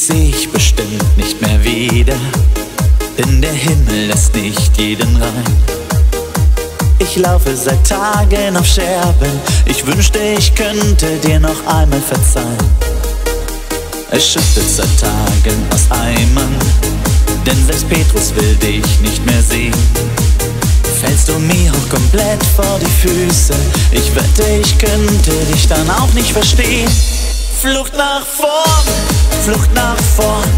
Dich seh ich bestimmt nicht mehr wieder, denn der Himmel lässt nicht jeden rein. Ich laufe seit Tagen auf Scherben, ich wünschte, ich könnte dir noch einmal verzeihen. Es schüttet seit Tagen aus Eimern, denn selbst Petrus will dich nicht mehr sehen. Fällst du mir auch komplett vor die Füße, ich wette, ich könnte dich dann auch nicht verstehen. Flucht nach vorn, Flucht nach vorn,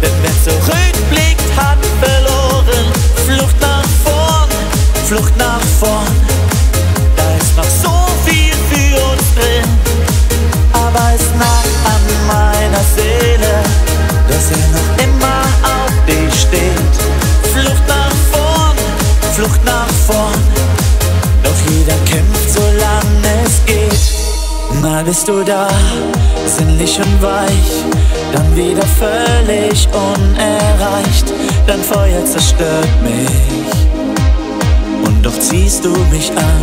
denn wer zurückblickt, hat verloren. Flucht nach vorn, Flucht nach vorn, da ist noch so viel für uns drin, aber es nagt an meiner Seele, dass er noch immer auf dich steht. Flucht nach vorn, Flucht nach vorn, doch jeder kämpft, solange es geht. Mal bist du da, sinnlich und weich, dann wieder völlig unerreicht. Dein Feuer zerstört mich und doch ziehst du mich an.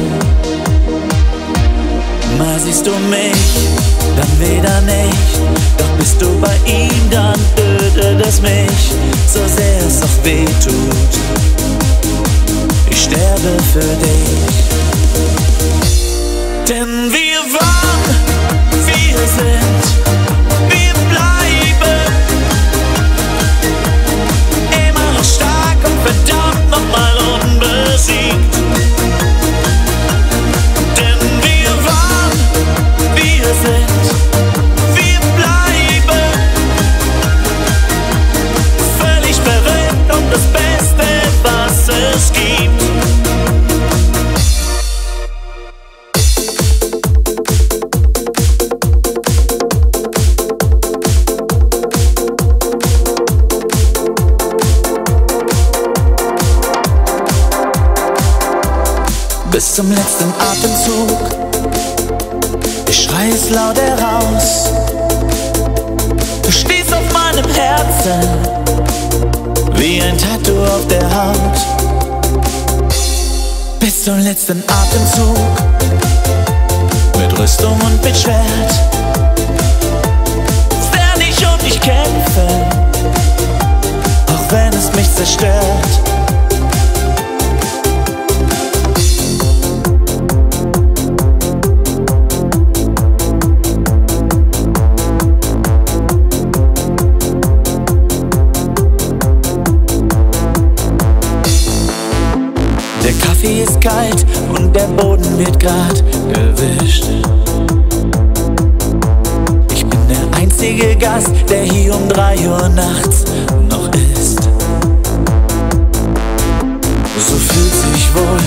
Mal siehst du mich, dann wieder nicht. Doch bist du bei ihm, dann ödet es mich, so sehr es auch weh tut. Ich sterbe für dich. Bis zum letzten Atemzug. Ich schrei es laut heraus. Du stehst auf meinem Herzen, wie ein Tattoo auf der Haut. Bis zum letzten Atemzug, mit Rüstung und mit Schwert. Werde ich und ich kämpfe, Kalt und der Boden wird grad gewischt. Ich bin der einzige Gast, der hier um drei Uhr nachts noch ist. So fühlt sich wohl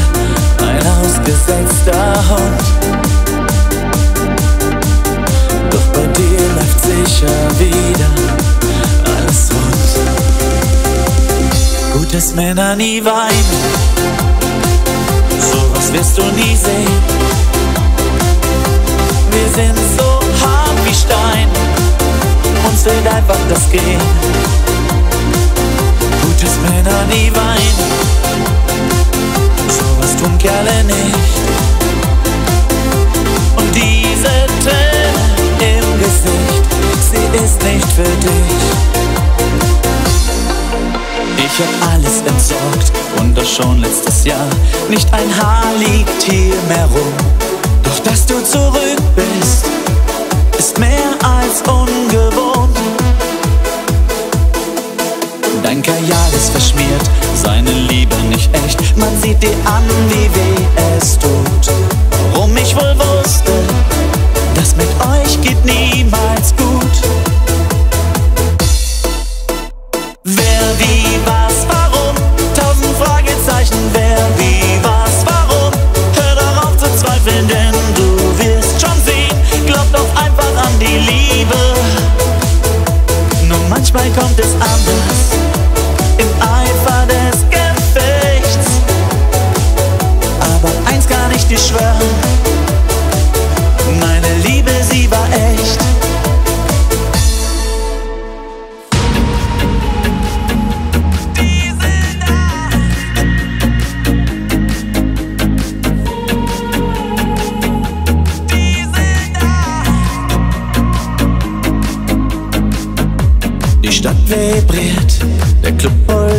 ein ausgesetzter Hund. Doch bei dir läuft sicher wieder alles rund. Gut, dass Männer nie weinen wirst du nie sehen. Wir sind so hart wie Stein, uns fehlt einfach das Gehen. Gutes Männer nie weinen, sowas tun Kerle nicht. Und diese Träne im Gesicht, sie ist nicht für dich. Ich alles entsorgt und das schon letztes Jahr. Nicht ein Haar liegt hier mehr rum. Doch dass du zurück bist, ist mehr als ungewohnt. Dein Kajal ist verschmiert, seine Liebe nicht echt. Man sieht dir an, wie weh es tut.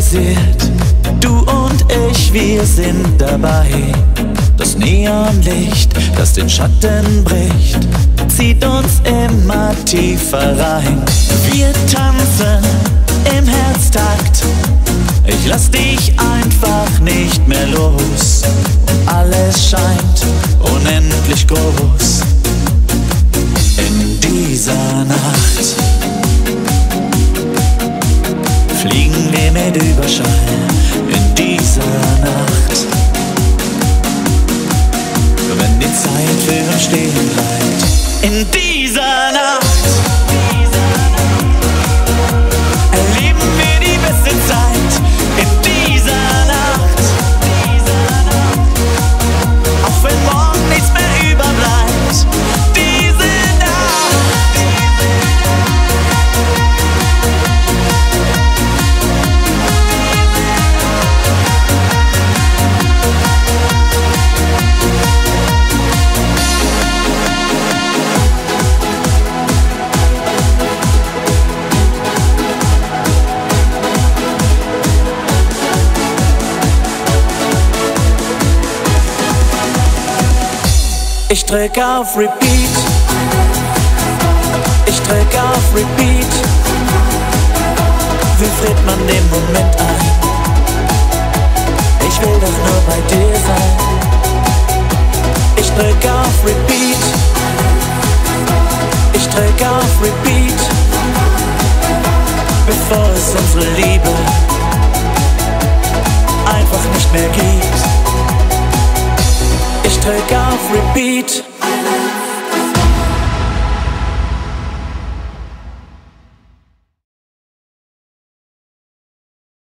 Synchronisiert. Du und ich, wir sind dabei. Das Neonlicht, das den Schatten bricht, zieht uns immer tiefer rein. Wir tanzen im Herztakt. Ich lass dich einfach nicht mehr los. Und alles scheint unendlich groß. Mit Überschall. In dieser Nacht, wenn die Zeit für uns stehen bleibt. In dieser Nacht. Ich drück auf Repeat. Ich drück auf Repeat. Wie friert man den Moment ein? Ich will doch nur bei dir sein. Ich drück auf Repeat. Ich drück auf Repeat. Bevor es unsere Liebe einfach nicht mehr gibt. Ich drück auf Repeat.